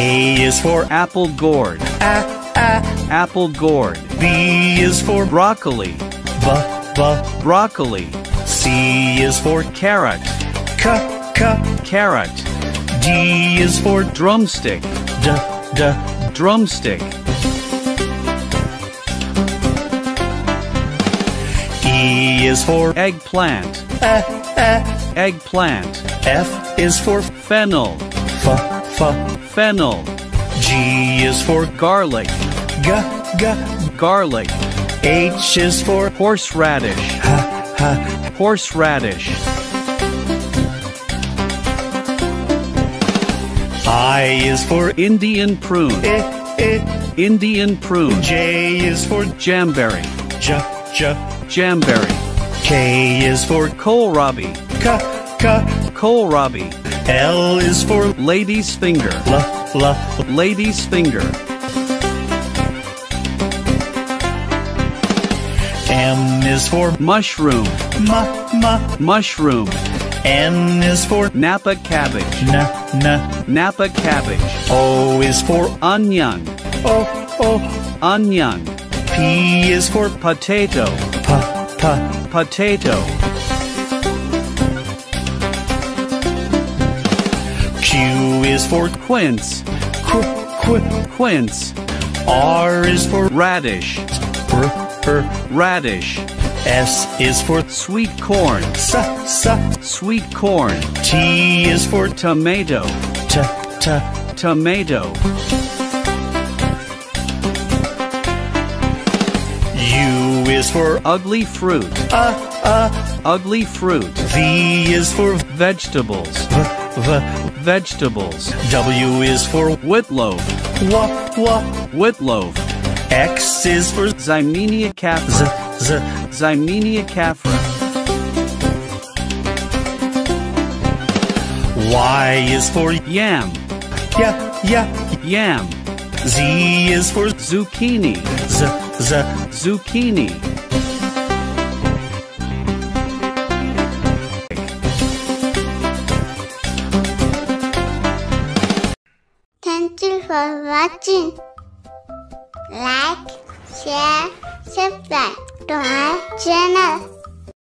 A is for apple gourd, a, a. apple gourd, B is for broccoli, b, b. broccoli, C is for carrot, c, c. carrot, D is for drumstick, d, d. drumstick, E is for eggplant, a, a. eggplant, F is for fennel, f, f. fennel, G is for garlic, g, g. garlic, H is for horseradish, ha, ha. horseradish, I is for Indian prune, I, I. Indian prune, J is for jamberry, j, j. jamberry, K is for kohlrabi, k, k. kohlrabi, L is for lady's finger, l, l. lady's finger, M is for mushroom, ma, ma. mushroom, N is for Napa cabbage, na, na. Napa cabbage, O is for onion, o, o. onion, P is for potato, pa, pa. potato, Q is for quince, qu, qu. quince, R is for radish, r, r. radish, S is for sweet corn, S sa. sweet corn, T is for tomato, t, t. tomato, U is for ugli fruit, a, a. ugli fruit, V is for vegetables, v. vegetables, W is for witloof, wa, wa. witloof, X is for Ximenia caffra, z. z. Ximenia caffra, Y is for yam, ya, ya. yam, Z is for zucchini, z, z. zucchini, you for watching. Like, share, subscribe to our channel.